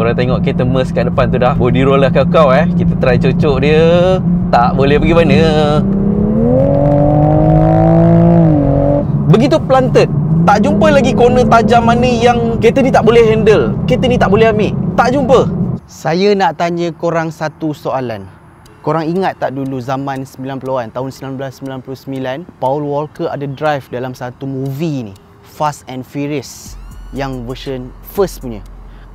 Korang tengok kereta Merc kat depan tu dah Body roll dah kau-kau eh Kita try cocok dia Tak boleh pergi mana Begitu planted Tak jumpa lagi corner tajam mana yang Kereta ni tak boleh handle Kereta ni tak boleh ambil Tak jumpa Saya nak tanya korang satu soalan. Korang ingat tak dulu zaman 90-an, tahun 1999, Paul Walker ada drive dalam satu movie ni, Fast and Furious, yang version first punya.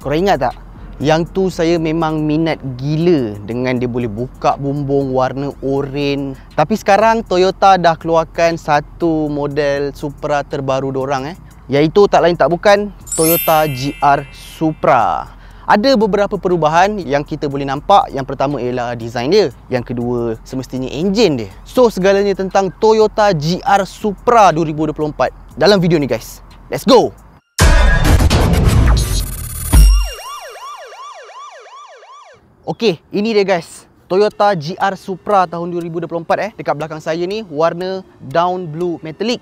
Korang ingat tak? Yang tu saya memang minat gila dengan dia boleh buka bumbung warna oranye. Tapi sekarang Toyota dah keluarkan satu model Supra terbaru dorang eh. Iaitu tak lain tak bukan Toyota GR Supra. Ada beberapa perubahan yang kita boleh nampak. Yang pertama ialah design dia. Yang kedua semestinya enjin dia. So segalanya tentang Toyota GR Supra 2024 dalam video ni guys. Let's go! Okey, ini dia guys. Toyota GR Supra tahun 2024 eh. Dekat belakang saya ni warna down blue metallic.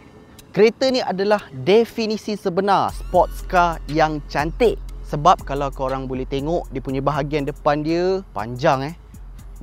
Kereta ni adalah definisi sebenar sports car yang cantik. Sebab kalau korang boleh tengok dia punya bahagian depan dia panjang eh.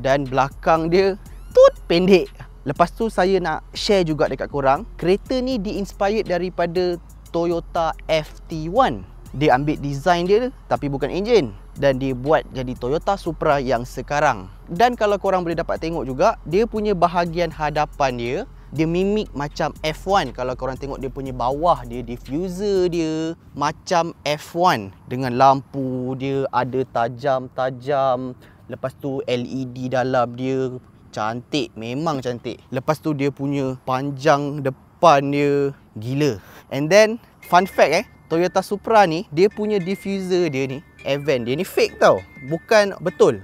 Dan belakang dia tut pendek. Lepas tu saya nak share juga dekat korang. Kereta ni diinspired daripada Toyota FT1. Dia ambil design dia tapi bukan enjin. Dan dia buat jadi Toyota Supra yang sekarang. Dan kalau korang boleh dapat tengok juga, dia punya bahagian hadapan dia dia mimik macam F1 kalau korang tengok dia punya bawah dia diffuser dia macam F1 dengan lampu dia ada tajam-tajam. Lepas tu LED dalam dia cantik memang cantik. Lepas tu dia punya panjang depan dia gila. And then fun fact eh Toyota Supra ni dia punya diffuser dia ni event dia ni fake tau. Bukan betul.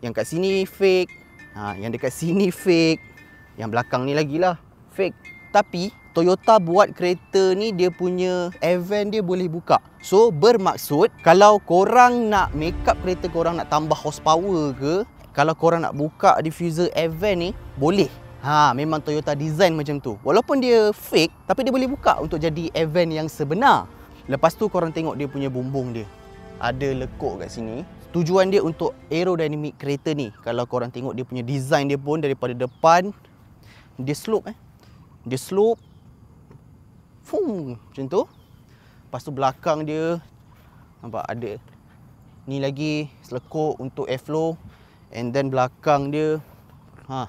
Yang kat sini fake ha, yang dekat sini fake yang belakang ni lagi lah fake. Tapi Toyota buat kereta ni dia punya event dia boleh buka. So bermaksud kalau korang nak make up kereta korang nak tambah horsepower ke kalau korang nak buka diffuser event ni boleh. Ha, memang Toyota design macam tu. Walaupun dia fake, tapi dia boleh buka untuk jadi event yang sebenar. Lepas tu korang tengok dia punya bumbung dia. Ada lekuk kat sini. Tujuan dia untuk aerodynamic kereta ni. Kalau korang tengok dia punya design dia pun daripada depan dia slope eh. Dia slope. Fung, macam tu. Lepas tu belakang dia nampak ada ni lagi selekuk untuk airflow and then belakang dia ha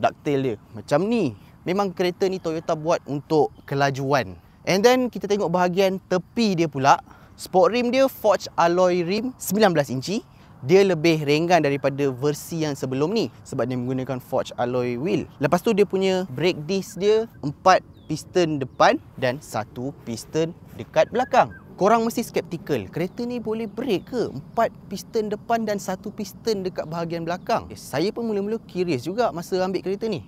ducktail dia macam ni. Memang kereta ni Toyota buat untuk kelajuan. And then kita tengok bahagian tepi dia pula. Sport rim dia Forged alloy rim 19 inci. Dia lebih ringan daripada versi yang sebelum ni sebab dia menggunakan forged alloy wheel. Lepas tu dia punya brake disc dia 4 piston depan dan satu piston dekat belakang. Korang mesti skeptical. Kereta ni boleh brake ke? 4 piston depan dan satu piston dekat bahagian belakang. Eh, saya pun mula-mula curious juga masa ambil kereta ni.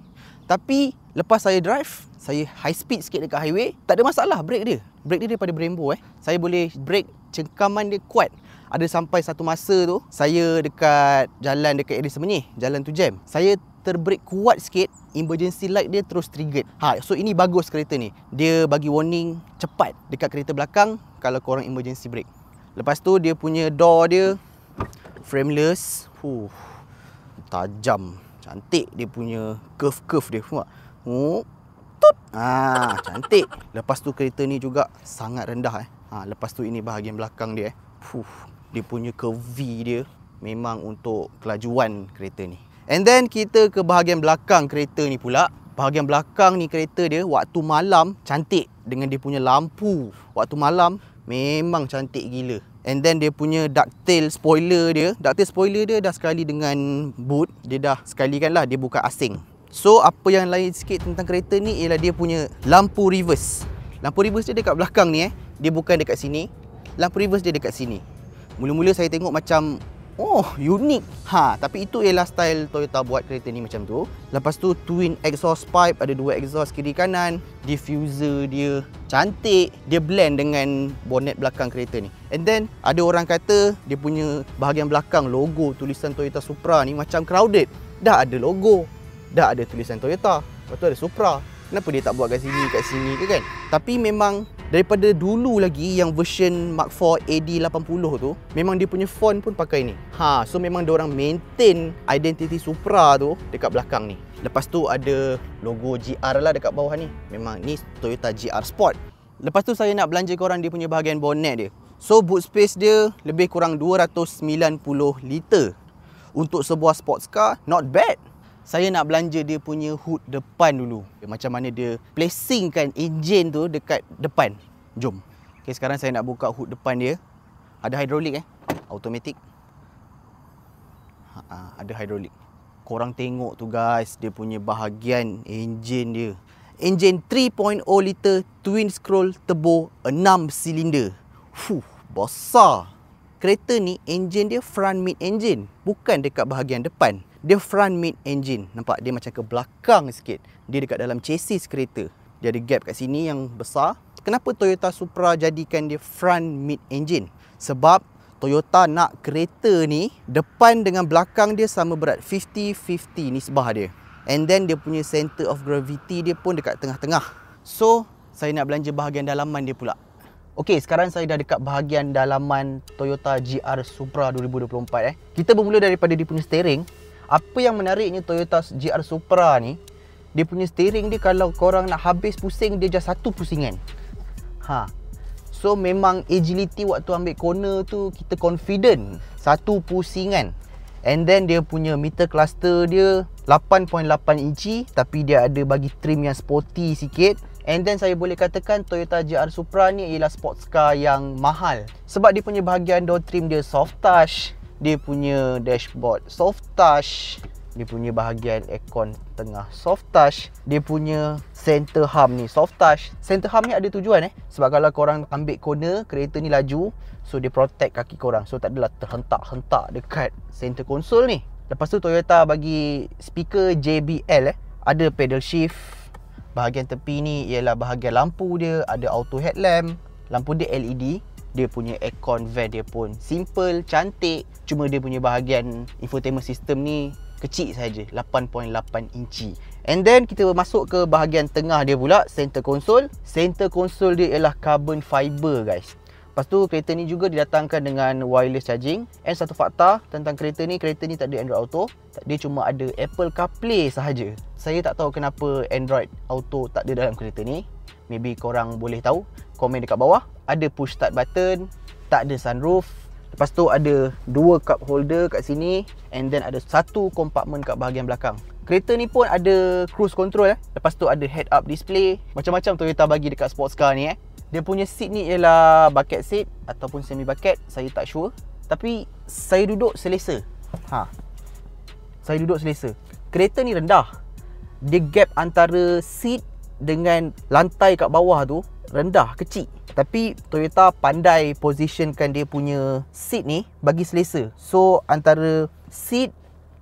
Tapi lepas saya drive, saya high speed sikit dekat highway, tak ada masalah brake dia. Brake dia daripada Brembo eh. Saya boleh brake cengkaman dia kuat. Ada sampai satu masa tu, saya dekat jalan dekat area semenyih, jalan tu jam. Saya terbrake kuat sikit, emergency light dia terus triggered. Ha, so ini bagus kereta ni. Dia bagi warning cepat dekat kereta belakang kalau korang emergency brake. Lepas tu dia punya door dia frameless. Huh, tajam. Cantik dia punya curve-curve dia. Nampak? Oh, tut. Ah, cantik. Lepas tu kereta ni juga sangat rendah eh. Ha, lepas tu ini bahagian belakang dia eh. Fuh, dia punya curvy dia memang untuk kelajuan kereta ni. And then kita ke bahagian belakang kereta ni pula. Bahagian belakang ni kereta dia waktu malam cantik dengan dia punya lampu. Waktu malam memang cantik gila. And then dia punya ducktail spoiler dia, ducktail spoiler dia dah sekali dengan boot, dia dah sekali kan lah dia bukan asing. So apa yang lain sikit tentang kereta ni ialah dia punya lampu reverse. Lampu reverse dia dekat belakang ni eh. Dia bukan dekat sini. Lampu reverse dia dekat sini. Mula-mula saya tengok macam Oh, unik. Ha, tapi itu ialah style Toyota buat kereta ni macam tu. Lepas tu twin exhaust pipe, ada dua exhaust kiri kanan. Diffuser dia cantik. Dia blend dengan bonnet belakang kereta ni. And then ada orang kata dia punya bahagian belakang logo tulisan Toyota Supra ni macam crowded. Dah ada logo. Dah ada tulisan Toyota. Lepas tu ada Supra. Kenapa dia tak buat kat sini, kat sini ke kan? Tapi memang Daripada dulu lagi yang version Mark 4 AD80 tu Memang dia punya font pun pakai ni. Ha, so memang dia orang maintain identity Supra tu dekat belakang ni. Lepas tu ada logo GR lah dekat bawah ni. Memang ni Toyota GR Sport. Lepas tu saya nak belanja korang dia punya bahagian bonnet dia. So boot space dia lebih kurang 290 liter. Untuk sebuah sports car, not bad saya nak belanja dia punya hood depan dulu. Macam mana dia placingkan enjin tu dekat depan. Jom. Okay, sekarang saya nak buka hood depan dia. Ada hidrolik eh. Automatic. Ha, ada hidrolik. Korang tengok tu guys, dia punya bahagian enjin dia. Enjin 3.0 liter twin scroll turbo 6 silinder. Fuh, besar. Kereta ni enjin dia front mid engine, bukan dekat bahagian depan dia front mid engine. Nampak dia macam ke belakang sikit. Dia dekat dalam chassis kereta. Dia ada gap kat sini yang besar. Kenapa Toyota Supra jadikan dia front mid engine? Sebab Toyota nak kereta ni depan dengan belakang dia sama berat 50-50 nisbah dia. And then dia punya center of gravity dia pun dekat tengah-tengah. So, saya nak belanja bahagian dalaman dia pula. Okey, sekarang saya dah dekat bahagian dalaman Toyota GR Supra 2024 eh. Kita bermula daripada dia punya steering. Apa yang menariknya Toyota GR Supra ni Dia punya steering dia kalau korang nak habis pusing Dia just satu pusingan. Ha. So memang agility waktu ambil corner tu Kita confident. Satu pusingan. And then dia punya meter cluster dia 8.8 inci Tapi dia ada bagi trim yang sporty sikit. And then saya boleh katakan Toyota GR Supra ni ialah sports car yang mahal. Sebab dia punya bahagian door trim dia soft touch dia punya dashboard soft touch dia punya bahagian aircon tengah soft touch dia punya center hum ni soft touch. Center hum ni ada tujuan eh? Sebab kalau korang ambil corner kereta ni laju so dia protect kaki korang. So tak adalah terhentak-hentak dekat center console ni. Lepas tu Toyota bagi speaker JBL eh? Ada pedal shift bahagian tepi ni ialah bahagian lampu dia ada auto headlamp lampu dia LED dia punya aircon vent dia pun simple, cantik. Cuma dia punya bahagian infotainment system ni kecil saja 8.8 inci. And then kita masuk ke bahagian tengah dia pula Center console. Center console dia ialah carbon fiber guys. Lepas tu kereta ni juga didatangkan dengan wireless charging. And satu fakta tentang kereta ni Kereta ni tak ada Android Auto. Dia cuma ada Apple CarPlay sahaja. Saya tak tahu kenapa Android Auto tak ada dalam kereta ni Maybe korang boleh tahu Komen dekat bawah ada push start button, tak ada sunroof. Lepas tu ada dua cup holder kat sini and then ada satu kompartmen kat bahagian belakang. Kereta ni pun ada cruise control eh. Lepas tu ada head up display. Macam-macam Toyota bagi dekat sports car ni eh. Dia punya seat ni ialah bucket seat ataupun semi bucket, saya tak sure. Tapi saya duduk selesa. Ha. Saya duduk selesa. Kereta ni rendah. Dia gap antara seat dengan lantai kat bawah tu rendah, kecil. Tapi Toyota pandai positionkan dia punya seat ni bagi selesa. So antara seat,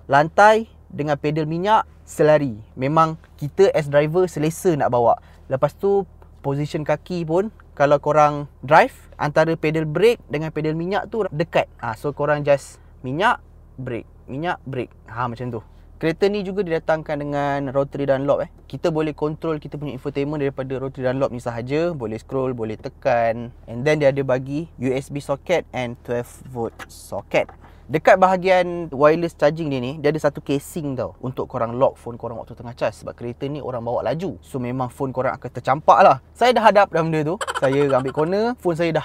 lantai dengan pedal minyak selari. Memang kita as driver selesa nak bawa. Lepas tu position kaki pun kalau korang drive antara pedal brake dengan pedal minyak tu dekat. Ha, so korang just minyak, brake, minyak, brake. Ha macam tu. Kereta ni juga didatangkan dengan rotary dunlop eh. Kita boleh control kita punya infotainment daripada rotary dunlop ni sahaja. Boleh scroll, boleh tekan. And then dia ada bagi USB socket and 12 volt socket. Dekat bahagian wireless charging dia ni, dia ada satu casing tau untuk korang lock phone korang waktu tengah charge sebab kereta ni orang bawa laju. So memang phone korang akan tercampak lah. Saya dah hadap dalam benda tu. Saya ambil corner, phone saya dah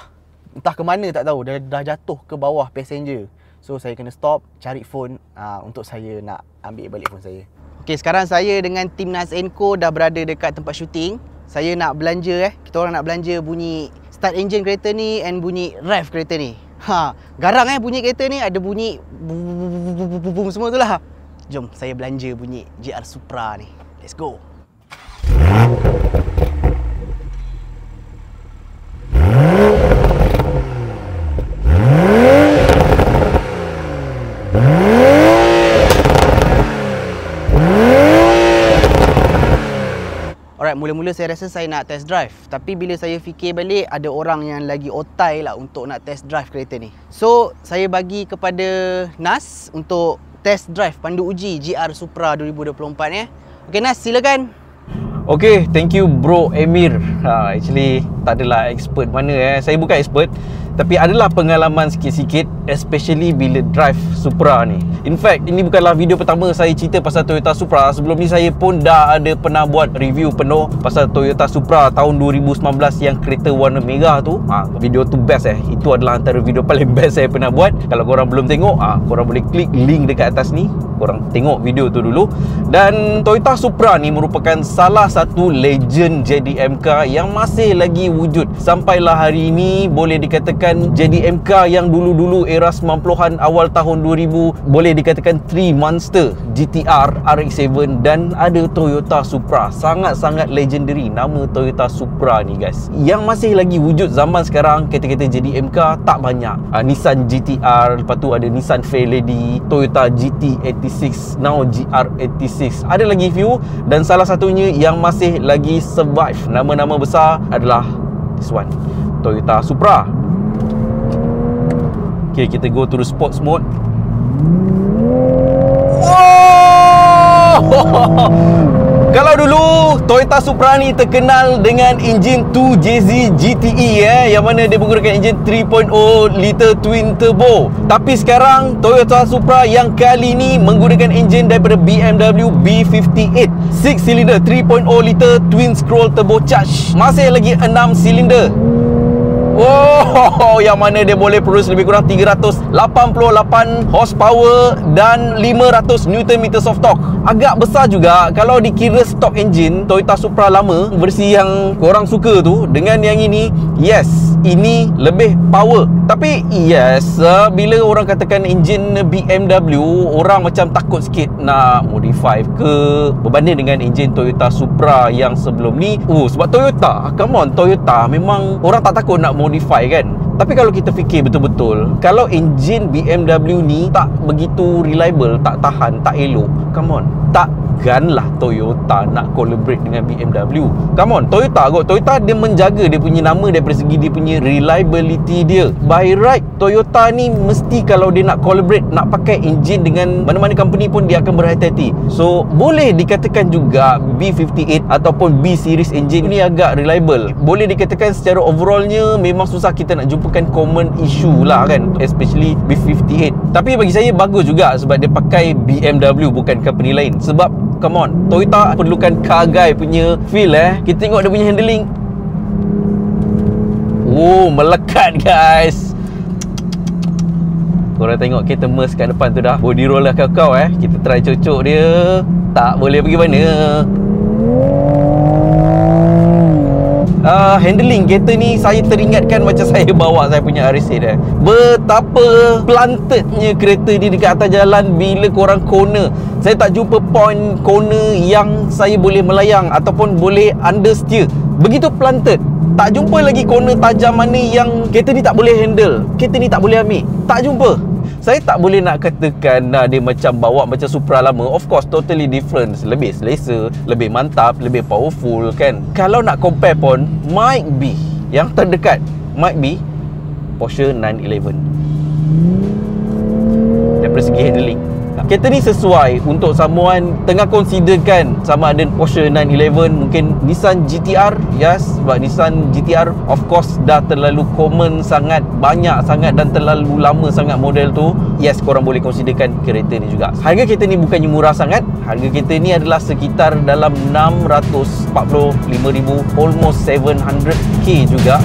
entah ke mana tak tahu. Dah, dah jatuh ke bawah passenger. So saya kena stop cari phone uh, untuk saya nak ambil balik phone saya. Okey, sekarang saya dengan tim Nas Enco dah berada dekat tempat syuting. Saya nak belanja eh. Kita orang nak belanja bunyi start engine kereta ni and bunyi rev kereta ni. Ha, garang eh bunyi kereta ni ada bunyi bum semua tu lah. Jom saya belanja bunyi GR Supra ni. Let's go. Mula-mula saya rasa saya nak test drive. Tapi bila saya fikir balik Ada orang yang lagi otai lah untuk nak test drive kereta ni. So, saya bagi kepada Nas Untuk test drive pandu uji GR Supra 2024 ni Okay Nas, silakan. Okay, thank you bro Emir ha, Actually, tak adalah expert mana eh. Saya bukan expert tapi adalah pengalaman sikit-sikit especially bila drive Supra ni. In fact, ini bukanlah video pertama saya cerita pasal Toyota Supra. Sebelum ni saya pun dah ada pernah buat review penuh pasal Toyota Supra tahun 2019 yang kereta warna merah tu. Ha, video tu best eh. Itu adalah antara video paling best saya pernah buat. Kalau korang belum tengok, ha, korang boleh klik link dekat atas ni. Korang tengok video tu dulu. Dan Toyota Supra ni merupakan salah satu legend JDMK yang masih lagi wujud. Sampailah hari ini boleh dikatakan jadi MK yang dulu-dulu era 90-an awal tahun 2000 boleh dikatakan 3 monster GTR RX-7 dan ada Toyota Supra. Sangat-sangat legendary nama Toyota Supra ni guys. Yang masih lagi wujud zaman sekarang kereta-kereta MK tak banyak. Uh, Nissan GTR lepas tu ada Nissan Fairlady Toyota GT86 now GR86 ada lagi few dan salah satunya yang masih lagi survive nama-nama besar adalah this one Toyota Supra Okay, kita go to the sports mode. Oh! Kalau dulu Toyota Supra ni terkenal dengan enjin 2JZ GTE eh yang mana dia menggunakan enjin 3.0 liter twin turbo. Tapi sekarang Toyota Supra yang kali ni menggunakan enjin daripada BMW B58 6 cylinder 3.0 liter twin scroll turbo charge. Masih lagi 6 silinder. Oh, yang mana dia boleh produce lebih kurang 388 horsepower dan 500 Nm of torque. Agak besar juga kalau dikira stock engine Toyota Supra lama versi yang korang suka tu dengan yang ini, yes, ini lebih power. Tapi yes, bila orang katakan engine BMW, orang macam takut sikit nak modify ke berbanding dengan engine Toyota Supra yang sebelum ni. Oh, sebab Toyota, come on, Toyota memang orang tak takut nak modify kan. Tapi kalau kita fikir betul-betul kalau enjin BMW ni tak begitu reliable tak tahan tak elok come on takkanlah Toyota nak collaborate dengan BMW come on Toyota kot. Toyota dia menjaga dia punya nama daripada segi dia punya reliability dia. By right Toyota ni mesti kalau dia nak collaborate nak pakai enjin dengan mana-mana company pun dia akan berhati-hati. So boleh dikatakan juga B58 ataupun B series engine ni agak reliable. Boleh dikatakan secara overallnya memang susah kita nak jumpakan common issue lah kan especially B58 tapi bagi saya bagus juga sebab dia pakai BMW bukan company lain. Sebab come on. Toyota perlukan car guy punya feel eh. Kita tengok dia punya handling. Oh melekat guys. Korang tengok kereta Merc kat depan tu dah. Body roll dah kau-kau eh. Kita try cocok dia. Tak boleh pergi mana. Uh, handling kereta ni saya teringatkan macam saya bawa saya punya RS eh. Betapa plantednya kereta ni dekat atas jalan bila korang corner. Saya tak jumpa point corner yang saya boleh melayang ataupun boleh understeer. Begitu planted. Tak jumpa lagi corner tajam mana yang kereta ni tak boleh handle. Kereta ni tak boleh ambil. Tak jumpa saya tak boleh nak katakan nah, dia macam bawa macam Supra lama of course totally different lebih selesa lebih mantap lebih powerful kan kalau nak compare pun might be yang terdekat might be Porsche 911 daripada segi handling Kereta ni sesuai untuk someone tengah considerkan sama ada Porsche 911 mungkin Nissan GTR yes. Sebab Nissan GTR of course dah terlalu common sangat banyak sangat dan terlalu lama sangat model tu. Yes korang boleh considerkan kereta ni juga. Harga kereta ni bukannya murah sangat. Harga kereta ni adalah sekitar dalam 645,000 almost 700k juga